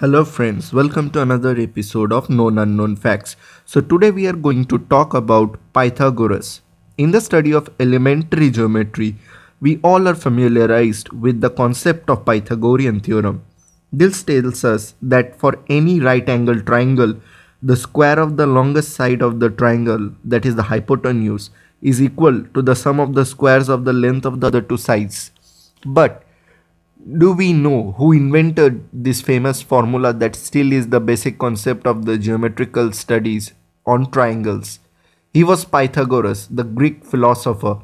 Hello friends, welcome to another episode of Known Unknown Facts. So today we are going to talk about Pythagoras. In the study of elementary geometry, we all are familiarized with the concept of Pythagorean theorem. This tells us that for any right angle triangle, the square of the longest side of the triangle, that is the hypotenuse, is equal to the sum of the squares of the length of the other two sides. But do we know who invented this famous formula that still is the basic concept of the geometrical studies on triangles? He was Pythagoras, the Greek philosopher,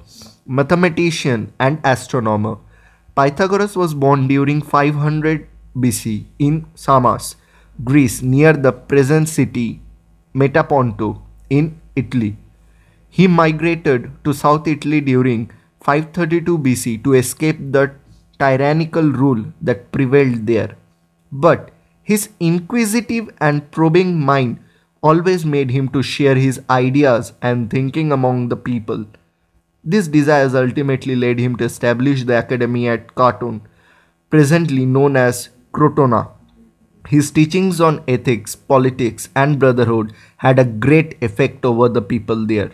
mathematician, and astronomer. Pythagoras was born during 500 BC in Samos, Greece, near the present city Metaponto in Italy. He migrated to South Italy during 532 BC to escape the tyrannical rule that prevailed there. But his inquisitive and probing mind always made him to share his ideas and thinking among the people. These desires ultimately led him to establish the academy at Croton, presently known as Crotona. His teachings on ethics, politics, and brotherhood had a great effect over the people there.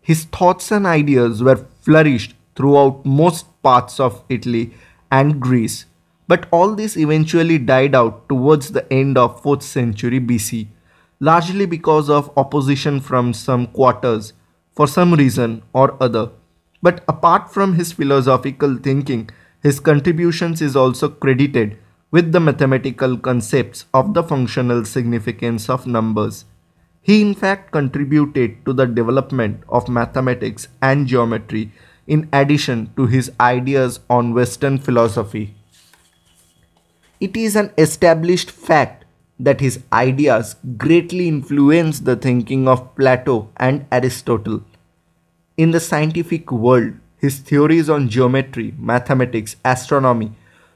His thoughts and ideas were flourished throughout most parts of Italy and Greece, but all this eventually died out towards the end of 4th century BC, largely because of opposition from some quarters for some reason or other. But apart from his philosophical thinking, his contributions is also credited with the mathematical concepts of the functional significance of numbers. He in fact contributed to the development of mathematics and geometry in addition to his ideas on Western philosophy. It is an established fact that his ideas greatly influenced the thinking of Plato and Aristotle. In the scientific world, his theories on geometry, mathematics, astronomy,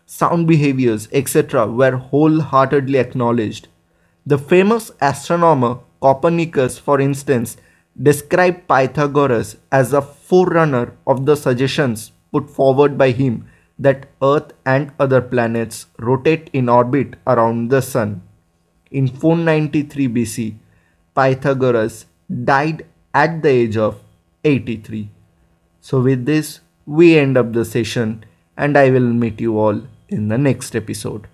sound behaviors, etc., were wholeheartedly acknowledged. The famous astronomer Copernicus, for instance, described Pythagoras as a forerunner of the suggestions put forward by him that Earth and other planets rotate in orbit around the Sun. In 493 BC, Pythagoras died at the age of 83. So, with this, we end up the session, and I will meet you all in the next episode.